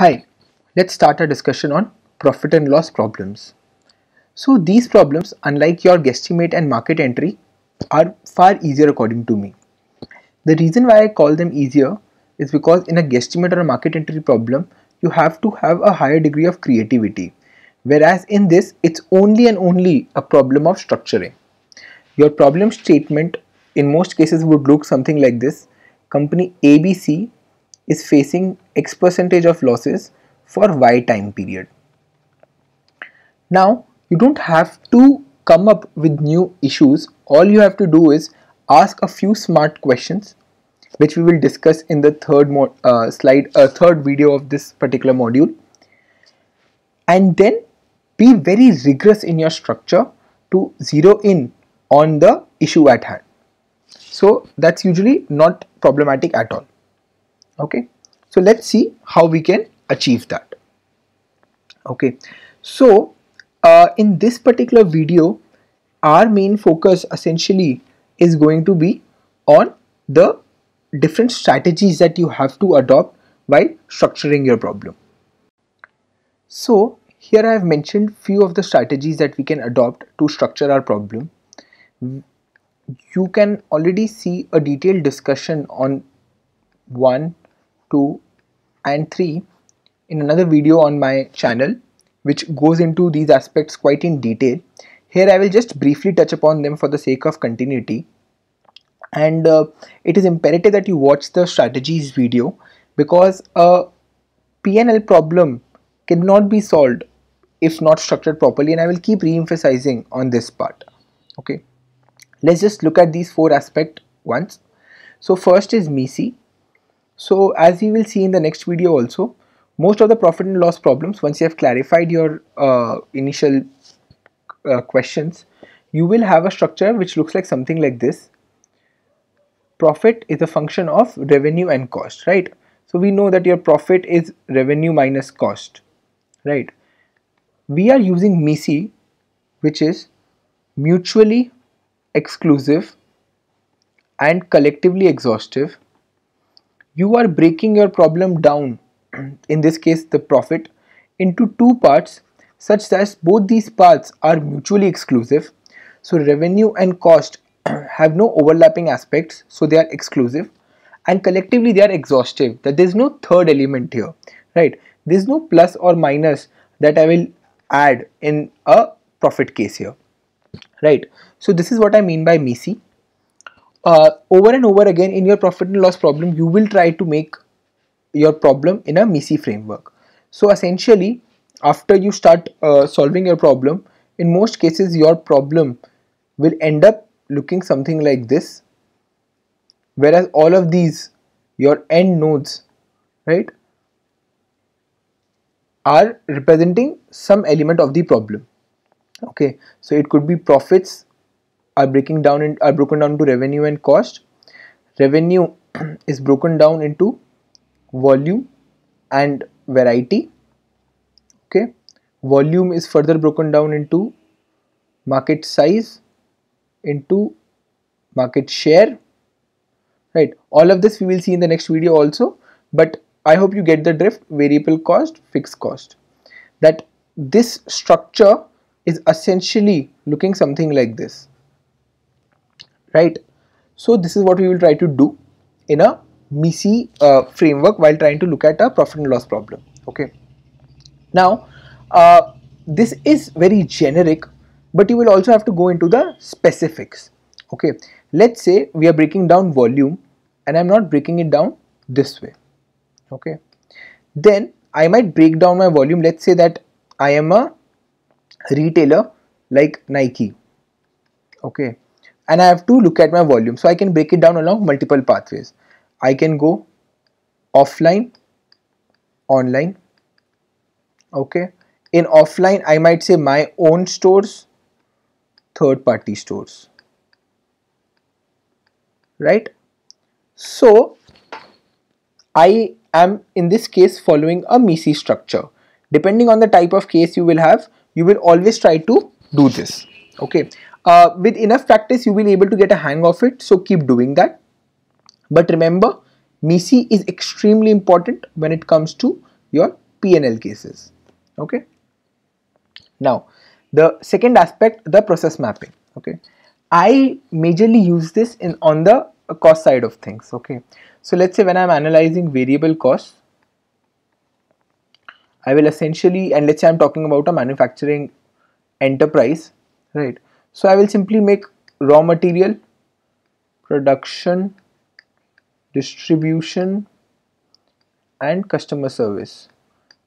Hi, let's start our discussion on profit and loss problems. So these problems, unlike your guesstimate and market entry, are far easier according to me. The reason why I call them easier is because in a guesstimate or a market entry problem, you have to have a higher degree of creativity. Whereas in this, it's only and only a problem of structuring. Your problem statement in most cases would look something like this. Company ABC is facing X percentage of losses for Y time period. Now, you don't have to come up with new issues. All you have to do is ask a few smart questions which we will discuss in the third uh, slide, uh, third video of this particular module. And then be very rigorous in your structure to zero in on the issue at hand. So that's usually not problematic at all. Okay, so let's see how we can achieve that. Okay, so uh, in this particular video, our main focus essentially is going to be on the different strategies that you have to adopt while structuring your problem. So here I have mentioned few of the strategies that we can adopt to structure our problem. You can already see a detailed discussion on 1, 2 and 3 in another video on my channel which goes into these aspects quite in detail. Here I will just briefly touch upon them for the sake of continuity. And uh, it is imperative that you watch the strategies video because a PNL problem cannot be solved if not structured properly and I will keep re-emphasizing on this part. Okay? Let's just look at these four aspects once so first is MECE so as we will see in the next video also most of the profit and loss problems once you have clarified your uh, initial uh, questions you will have a structure which looks like something like this. Profit is a function of revenue and cost right? So we know that your profit is revenue minus cost right? We are using MECE which is mutually exclusive and collectively exhaustive you are breaking your problem down in this case the profit into two parts such that both these parts are mutually exclusive. So revenue and cost have no overlapping aspects so they are exclusive and collectively they are exhaustive. That there is no third element here right? There is no plus or minus that I will add in a profit case here right? So this is what I mean by MECE uh, over and over again in your profit and loss problem you will try to make your problem in a MECE framework. So essentially after you start uh, solving your problem in most cases your problem will end up looking something like this. Whereas all of these your end nodes right are representing some element of the problem. Okay so it could be profits are breaking down in are broken down to revenue and cost. Revenue is broken down into volume and variety. Okay. Volume is further broken down into market size into market share. Right. All of this we will see in the next video also. But I hope you get the drift. Variable cost fixed cost. That this structure is essentially looking something like this right? So this is what we will try to do in a MECE uh, framework while trying to look at a profit and loss problem okay? Now uh, this is very generic but you will also have to go into the specifics okay? Let's say we are breaking down volume and I'm not breaking it down this way okay? Then I might break down my volume. Let's say that I am a retailer like Nike okay and I have to look at my volume so I can break it down along multiple pathways. I can go offline online okay? In offline I might say my own stores third party stores right? So I am in this case following a MECE structure. Depending on the type of case you will have you will always try to do this okay uh, with enough practice you will be able to get a hang of it so keep doing that but remember MECE is extremely important when it comes to your P&L cases. Okay. Now, the second aspect, the process mapping. Okay. I majorly use this in on the cost side of things. Okay. So let's say when I'm analyzing variable costs, I will essentially, and let's say I'm talking about a manufacturing enterprise, right? So I will simply make raw material, production, distribution, and customer service,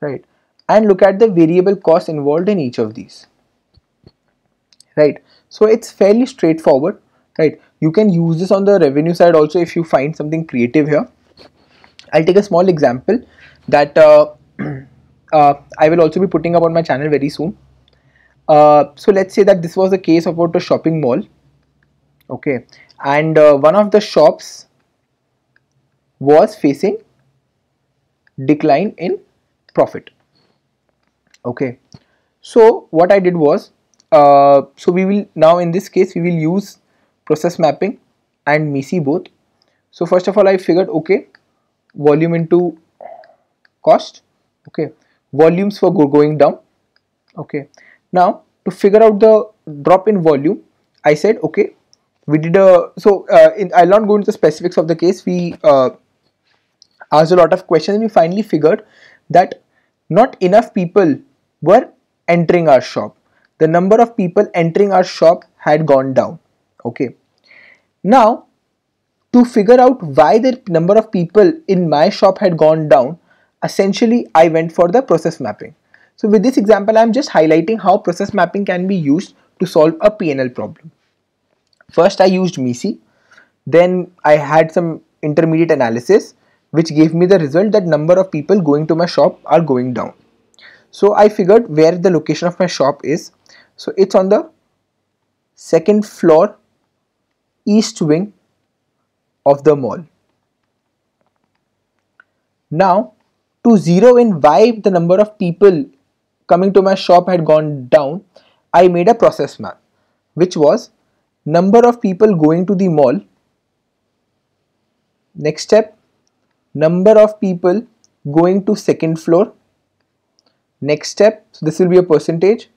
right? And look at the variable cost involved in each of these, right? So it's fairly straightforward, right? You can use this on the revenue side also if you find something creative here. I'll take a small example that uh, uh, I will also be putting up on my channel very soon. Uh, so let's say that this was the case about a shopping mall. Okay. And uh, one of the shops was facing decline in profit. Okay. So what I did was uh, so we will now in this case we will use process mapping and MECE both. So first of all I figured okay volume into cost. Okay. Volumes were going down. Okay now to figure out the drop in volume I said okay we did a so uh, in, I'll not go into the specifics of the case. We uh, asked a lot of questions and we finally figured that not enough people were entering our shop. The number of people entering our shop had gone down okay. Now to figure out why the number of people in my shop had gone down essentially I went for the process mapping so with this example I'm just highlighting how process mapping can be used to solve a PNL problem. First I used MECE then I had some intermediate analysis which gave me the result that number of people going to my shop are going down. So I figured where the location of my shop is. So it's on the second floor east wing of the mall. Now to zero in why the number of people coming to my shop had gone down I made a process map which was number of people going to the mall. Next step number of people going to second floor. Next step so this will be a percentage.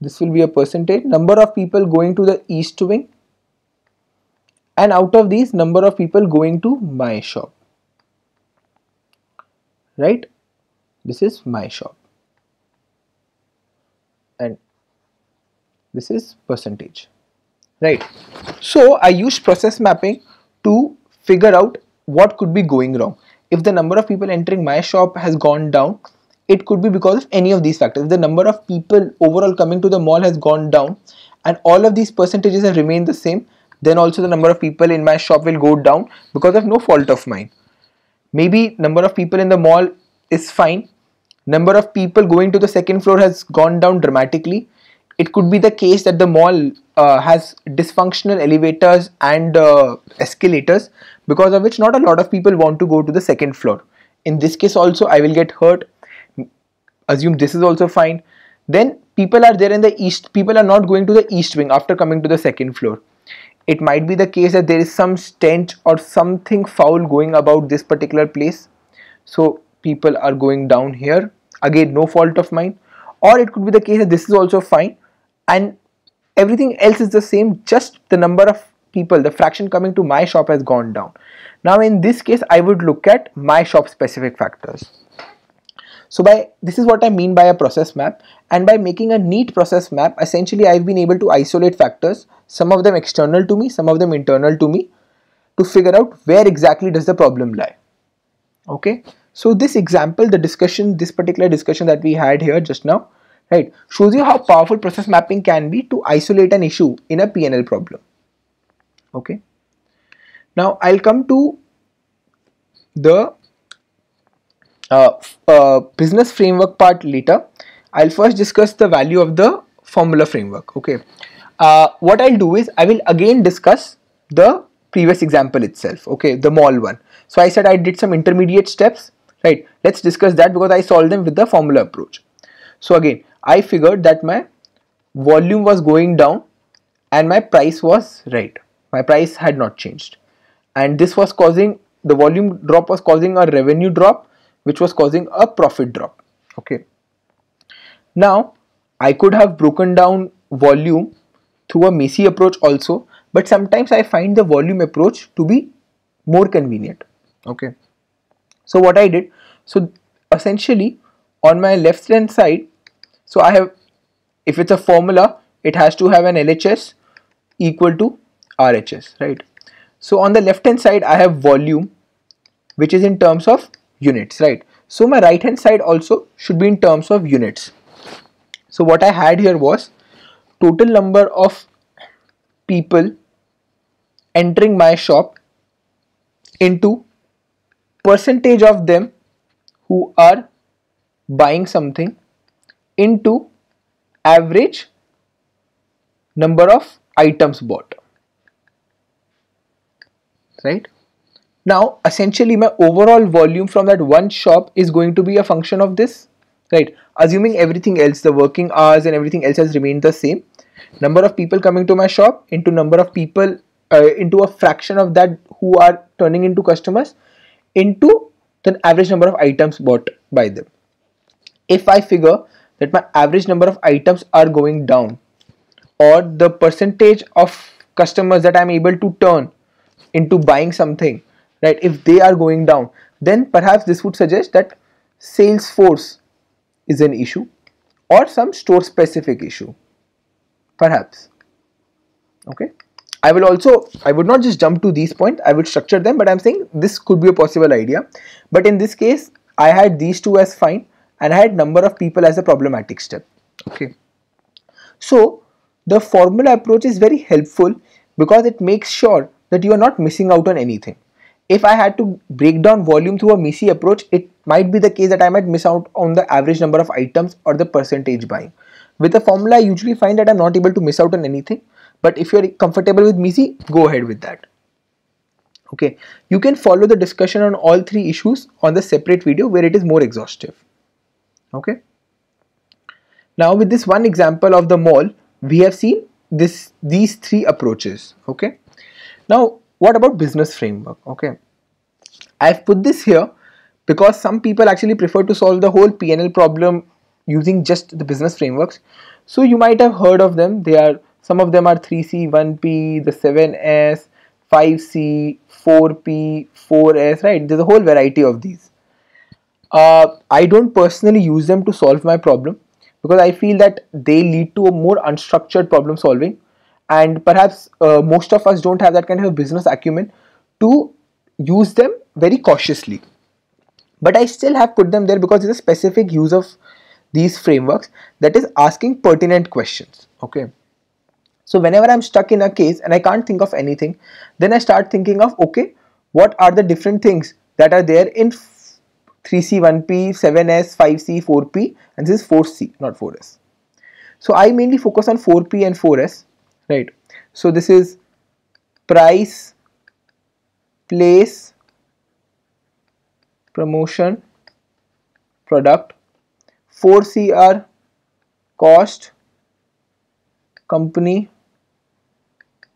This will be a percentage. Number of people going to the east wing. And out of these number of people going to my shop. Right? This is my shop and this is percentage right? So I use process mapping to figure out what could be going wrong. If the number of people entering my shop has gone down it could be because of any of these factors. The number of people overall coming to the mall has gone down and all of these percentages have remained the same then also the number of people in my shop will go down because of no fault of mine. Maybe number of people in the mall is fine number of people going to the second floor has gone down dramatically. It could be the case that the mall uh, has dysfunctional elevators and uh, escalators because of which not a lot of people want to go to the second floor. In this case also I will get hurt. Assume this is also fine. Then people are there in the east people are not going to the east wing after coming to the second floor. It might be the case that there is some stench or something foul going about this particular place. So people are going down here. Again no fault of mine. Or it could be the case that this is also fine. And everything else is the same just the number of people the fraction coming to my shop has gone down. Now in this case I would look at my shop specific factors. So by this is what I mean by a process map. And by making a neat process map essentially I've been able to isolate factors some of them external to me some of them internal to me to figure out where exactly does the problem lie. Okay so this example, the discussion, this particular discussion that we had here just now, right, shows you how powerful process mapping can be to isolate an issue in a PNL problem. Okay. Now I'll come to the uh, uh, business framework part later. I'll first discuss the value of the formula framework. Okay. Uh, what I'll do is I will again discuss the previous example itself. Okay, the mall one. So I said I did some intermediate steps right. Let's discuss that because I solved them with the formula approach. So again I figured that my volume was going down and my price was right. My price had not changed. And this was causing the volume drop was causing a revenue drop which was causing a profit drop. Okay. Now I could have broken down volume through a MECE approach also but sometimes I find the volume approach to be more convenient. Okay so what I did so essentially on my left hand side so I have if it's a formula it has to have an LHS equal to RHS right? So on the left hand side I have volume which is in terms of units right? So my right hand side also should be in terms of units. So what I had here was total number of people entering my shop into percentage of them who are buying something into average number of items bought. Right? Now essentially my overall volume from that one shop is going to be a function of this. Right? Assuming everything else the working hours and everything else has remained the same number of people coming to my shop into number of people uh, into a fraction of that who are turning into customers into the average number of items bought by them. If i figure that my average number of items are going down or the percentage of customers that i'm able to turn into buying something right if they are going down then perhaps this would suggest that sales force is an issue or some store specific issue perhaps. Okay I will also I would not just jump to these points I would structure them but I'm saying this could be a possible idea. But in this case I had these two as fine and I had number of people as a problematic step. Okay. So the formula approach is very helpful because it makes sure that you are not missing out on anything. If I had to break down volume through a MECE approach it might be the case that I might miss out on the average number of items or the percentage buying. With a formula I usually find that I'm not able to miss out on anything but if you're comfortable with MECE go ahead with that. Okay? You can follow the discussion on all three issues on the separate video where it is more exhaustive. Okay? Now with this one example of the mall we have seen this these three approaches. Okay? Now what about business framework? Okay? I've put this here because some people actually prefer to solve the whole PNL problem using just the business frameworks. So you might have heard of them. They are some of them are 3C, 1P, the 7S, 5C, 4P, 4S, right? There's a whole variety of these. Uh, I don't personally use them to solve my problem because I feel that they lead to a more unstructured problem solving and perhaps uh, most of us don't have that kind of business acumen to use them very cautiously. But I still have put them there because it's a specific use of these frameworks that is asking pertinent questions. Okay. So whenever I'm stuck in a case and I can't think of anything, then I start thinking of okay, what are the different things that are there in 3C, 1P, 7S, 5C, 4P, and this is 4C, not 4S. So I mainly focus on 4P and 4S, right? So this is price, place, promotion, product. 4C are cost, company,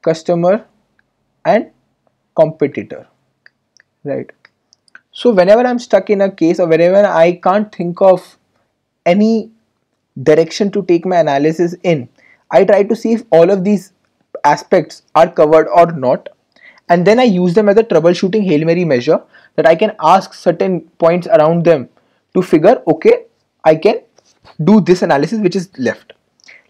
customer and competitor right? So whenever i'm stuck in a case or whenever i can't think of any direction to take my analysis in i try to see if all of these aspects are covered or not and then i use them as a troubleshooting hail mary measure that i can ask certain points around them to figure okay i can do this analysis which is left.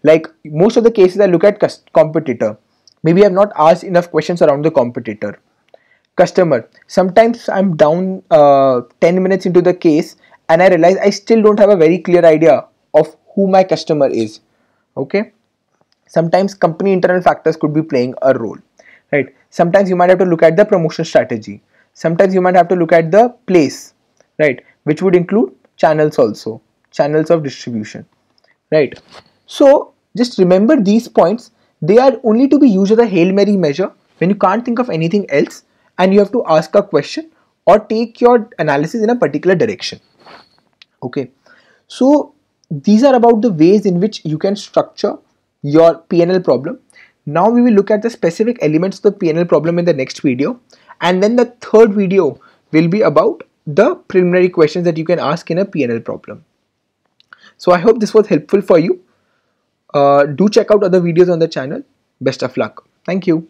Like most of the cases i look at competitor maybe I've not asked enough questions around the competitor. Customer sometimes I'm down uh, 10 minutes into the case and I realize I still don't have a very clear idea of who my customer is. Okay? Sometimes company internal factors could be playing a role right? Sometimes you might have to look at the promotion strategy. Sometimes you might have to look at the place right? Which would include channels also channels of distribution right? So just remember these points they are only to be used as a Hail Mary measure when you can't think of anything else and you have to ask a question or take your analysis in a particular direction. Okay, so these are about the ways in which you can structure your PNL problem. Now we will look at the specific elements of the PNL problem in the next video and then the third video will be about the preliminary questions that you can ask in a PNL problem. so i hope this was helpful for you Uh, do check out other videos on the channel. Best of luck. Thank you